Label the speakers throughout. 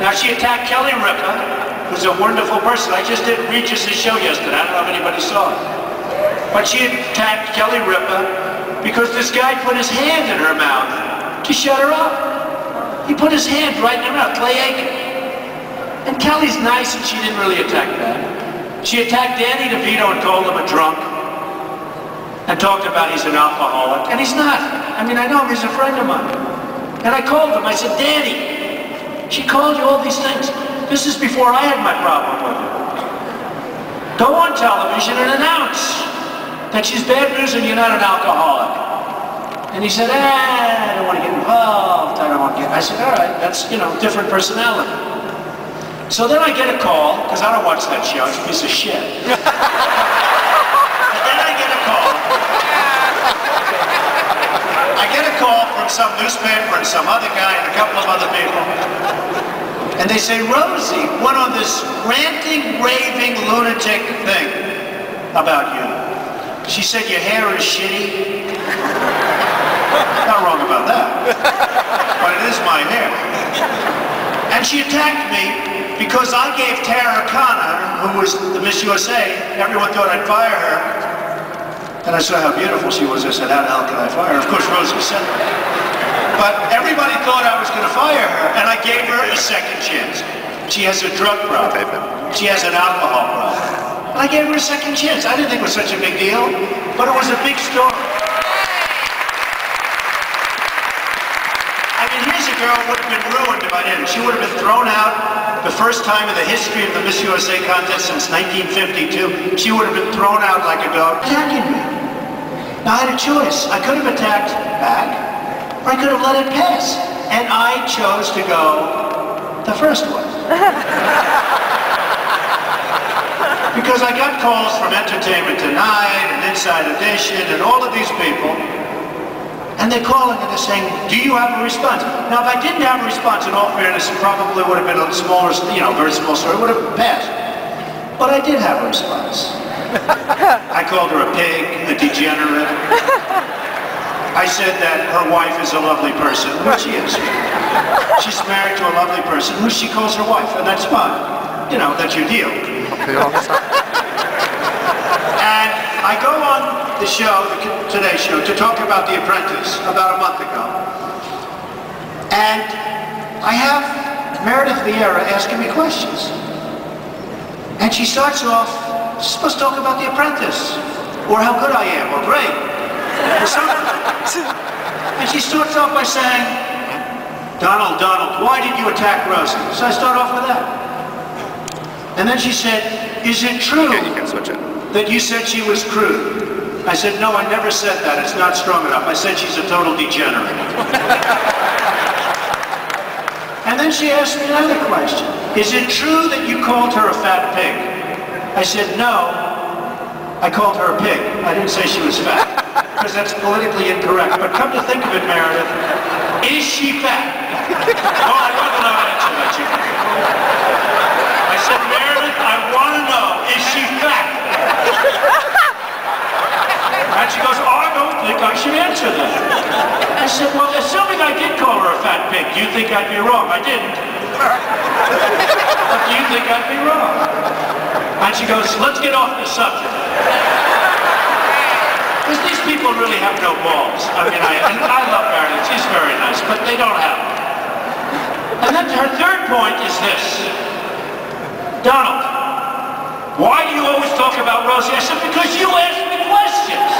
Speaker 1: Now she attacked Kelly Ripa, who's a wonderful person. I just did Regis' show yesterday. I don't know if anybody saw it. But she attacked Kelly Ripa because this guy put his hand in her mouth to shut her up. He put his hand right in her mouth, Clay Aiken. And Kelly's nice and she didn't really attack that. She attacked Danny DeVito and called him a drunk and talked about he's an alcoholic. And he's not. I mean, I know him, he's a friend of mine. And I called him, I said, Danny, she called you all these things. This is before I had my problem with her. Go on television and announce that she's bad news and you're not an alcoholic. And he said, ah, I don't want to get involved. I don't want to get... I said, all right, that's, you know, different personality. So then I get a call, because I don't watch that show, it's a piece of shit. and then I get a call. I get a some newspaper and some other guy and a couple of other people. And they say, Rosie went on this ranting, raving, lunatic thing about you. She said your hair is shitty. Not wrong about that. But it is my hair. And she attacked me because I gave Tara Conner, who was the Miss USA, everyone thought I'd fire her. And I saw how beautiful she was. I said, how the hell can I fire her? Of course, Rosie said that. But everybody thought I was going to fire her, and I gave her a second chance. She has a drug problem. She has an alcohol problem. And I gave her a second chance. I didn't think it was such a big deal, but it was a big story. I mean, here's a girl who would have been ruined if I didn't. She would have been thrown out the first time in the history of the Miss USA contest since 1952. She would have been thrown out like a dog. Attacking me. I had a choice. I could have attacked back, I could have let it pass. And I chose to go the first one. because I got calls from Entertainment Tonight and Inside Edition and all of these people, and they're calling and they're saying, do you have a response? Now, if I didn't have a response, in all fairness, it probably would have been a smaller, you know, very small story. It would have passed. But I did have a response. I called her a pig, a degenerate. I said that her wife is a lovely person, which she is. She's married to a lovely person who she calls her wife, and that's fine. You know, that's your deal. And I go on the show, the Today Show, to talk about The Apprentice about a month ago. And I have Meredith Vieira asking me questions. And she starts off, she's supposed to talk about The Apprentice, or how good I am, or great. And she starts off by saying, Donald, Donald, why did you attack Rosie? So I start off with that. And then she said, is it true
Speaker 2: you can switch it.
Speaker 1: that you said she was crude? I said, no, I never said that. It's not strong enough. I said she's a total degenerate. and then she asked me another question. Is it true that you called her a fat pig? I said, no. I called her a pig. I didn't say she was fat. Because that's politically incorrect. But come to think of it, Meredith, is she fat? oh, I'd rather not answer that, you I said, Meredith, I want to know, is she fat? And she goes, oh, I don't think I should answer that. I said, well, assuming I did call her a fat pig, do you think I'd be wrong? I didn't. But do you think I'd be wrong? And she goes, let's get off the subject. Because these people really have no balls. I mean, I, and I love Meredith, she's very nice, but they don't have them. And then her third point is this. Donald, why do you always talk about Rosie? I said, because you asked me questions.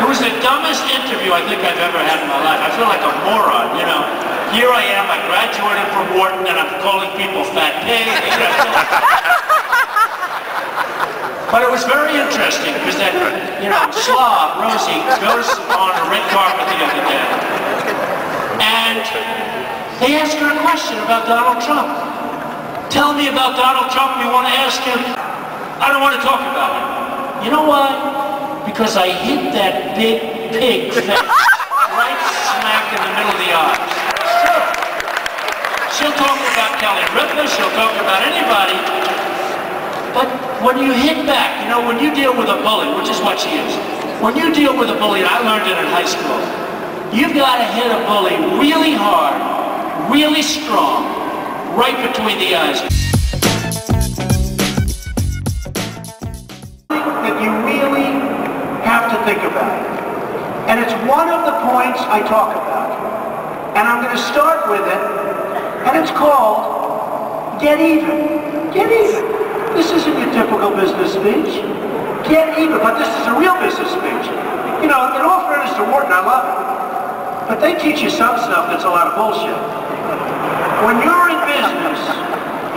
Speaker 1: It was the dumbest interview I think I've ever had in my life. I feel like a moron, you know. Here I am, I graduated from Wharton, and I'm calling people fat pigs. You know, I feel like- but it was very interesting because that, you know, slob, Rosie, goes on a red carpet the other day. And they ask her a question about Donald Trump. Tell me about Donald Trump. We want to ask him. I don't want to talk about him. You know why? Because I hit that big pig right smack in the middle of the eyes. She'll talk about Kelly Ripa. She'll talk about anybody. But when you hit back, you know, when you deal with a bully, which is what she is, When you deal with a bully, and I learned it in high school, you've got to hit a bully really hard, really strong, right between the eyes. That you really have to think about. And it's one of the points I talk about. And I'm going to start with it, and it's called Get Even. Get Even. This isn't your typical business speech. Get even, but this is a real business speech. You know, in all fairness to Wharton, I love it. But they teach you some stuff that's a lot of bullshit. When you're in business,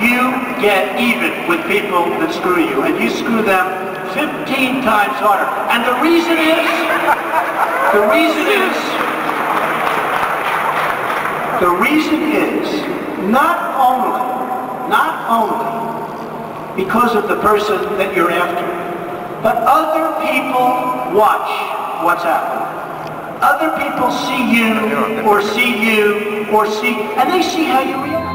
Speaker 1: you get even with people that screw you, and you screw them 15 times harder. And the reason is, the reason is, the reason is, not only, not only because of the person that you're after, but other people watch what's happening. Other people see you, or see you, or see, and they see how you react.